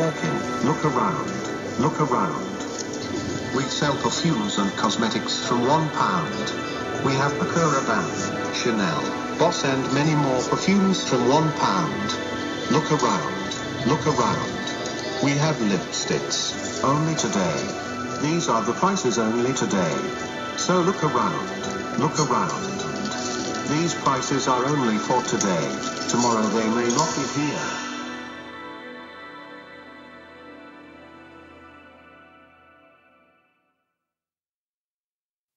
walking. Look around. Look around. We sell perfumes and cosmetics from one pound. We have Acura Bath, Chanel, Boss and many more perfumes from one pound. Look around. Look around. We have lipsticks. Only today. These are the prices only today. So look around. Look around. These prices are only for today. Tomorrow they may not be here.